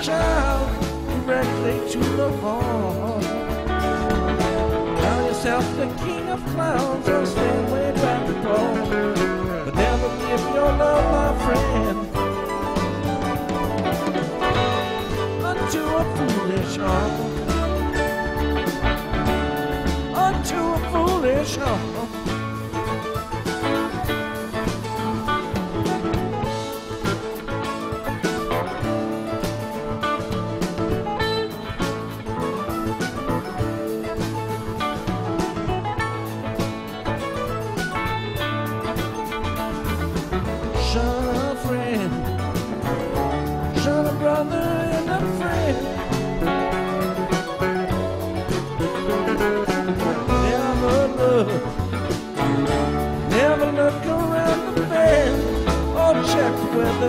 Cause I'll the fall. Call yourself the king of clowns and stand way back the ball. But never give your love, my friend, unto a foolish heart. Unto a foolish heart.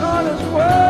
sun is well.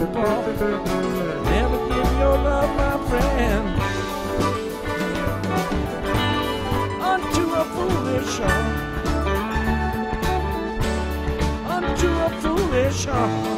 Never give your love, my friend, unto a foolish heart, unto a foolish heart.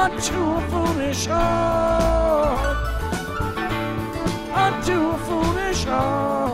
unto a foolish oh. heart, unto a foolish heart.